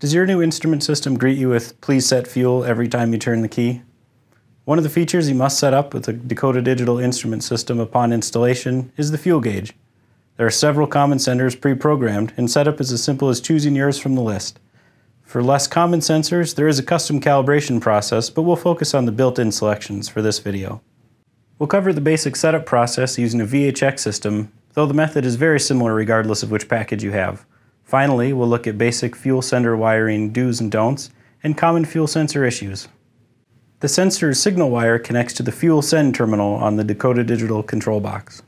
Does your new instrument system greet you with please set fuel every time you turn the key? One of the features you must set up with the Dakota Digital instrument system upon installation is the fuel gauge. There are several common sensors pre-programmed and setup is as simple as choosing yours from the list. For less common sensors, there is a custom calibration process, but we'll focus on the built-in selections for this video. We'll cover the basic setup process using a VHX system, though the method is very similar regardless of which package you have. Finally, we'll look at basic fuel sender wiring do's and don'ts, and common fuel sensor issues. The sensor's signal wire connects to the fuel send terminal on the Dakota Digital control box.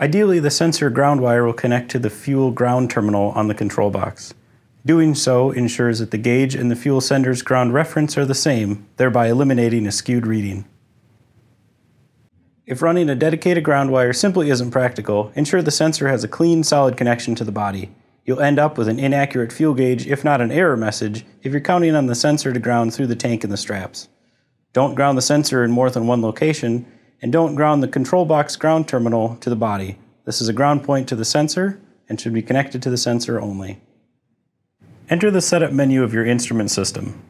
Ideally, the sensor ground wire will connect to the fuel ground terminal on the control box. Doing so ensures that the gauge and the fuel sender's ground reference are the same, thereby eliminating a skewed reading. If running a dedicated ground wire simply isn't practical, ensure the sensor has a clean, solid connection to the body. You'll end up with an inaccurate fuel gauge, if not an error message, if you're counting on the sensor to ground through the tank and the straps. Don't ground the sensor in more than one location, and don't ground the control box ground terminal to the body. This is a ground point to the sensor and should be connected to the sensor only. Enter the setup menu of your instrument system.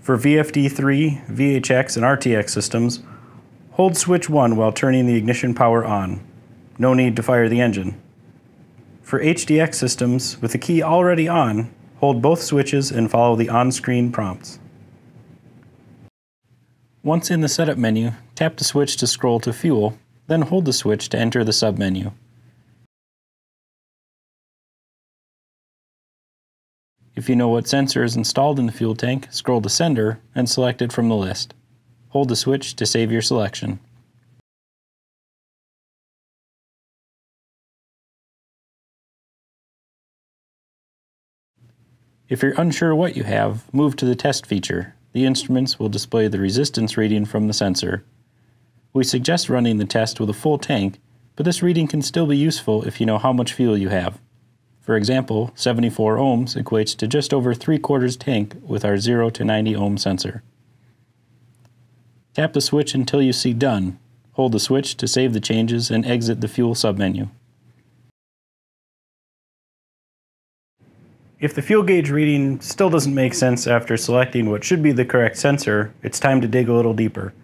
For VFD3, VHX, and RTX systems, hold switch 1 while turning the ignition power on. No need to fire the engine. For HDX systems, with the key already on, hold both switches and follow the on-screen prompts. Once in the setup menu, tap the switch to scroll to fuel, then hold the switch to enter the submenu. If you know what sensor is installed in the fuel tank, scroll to sender and select it from the list. Hold the switch to save your selection. If you're unsure what you have, move to the test feature. The instruments will display the resistance reading from the sensor. We suggest running the test with a full tank, but this reading can still be useful if you know how much fuel you have. For example, 74 ohms equates to just over 3 quarters tank with our 0 to 90 ohm sensor. Tap the switch until you see Done. Hold the switch to save the changes and exit the Fuel submenu. If the fuel gauge reading still doesn't make sense after selecting what should be the correct sensor, it's time to dig a little deeper.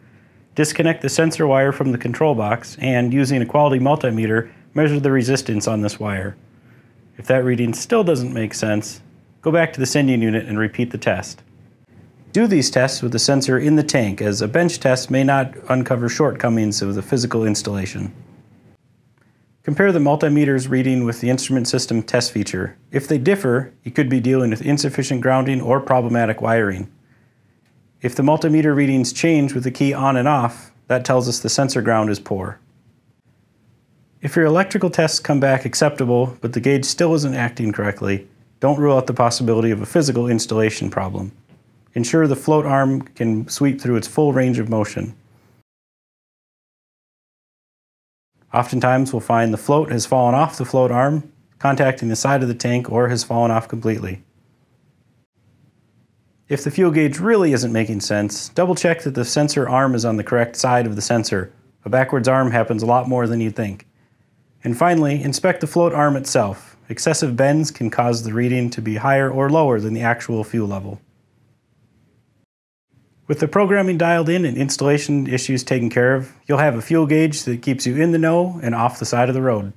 Disconnect the sensor wire from the control box and, using a quality multimeter, measure the resistance on this wire. If that reading still doesn't make sense, go back to the sending unit and repeat the test. Do these tests with the sensor in the tank as a bench test may not uncover shortcomings of the physical installation. Compare the multimeter's reading with the instrument system test feature. If they differ, you could be dealing with insufficient grounding or problematic wiring. If the multimeter readings change with the key on and off, that tells us the sensor ground is poor. If your electrical tests come back acceptable, but the gauge still isn't acting correctly, don't rule out the possibility of a physical installation problem. Ensure the float arm can sweep through its full range of motion. Oftentimes we'll find the float has fallen off the float arm, contacting the side of the tank, or has fallen off completely. If the fuel gauge really isn't making sense, double check that the sensor arm is on the correct side of the sensor. A backwards arm happens a lot more than you'd think. And finally, inspect the float arm itself. Excessive bends can cause the reading to be higher or lower than the actual fuel level. With the programming dialed in and installation issues taken care of, you'll have a fuel gauge that keeps you in the know and off the side of the road.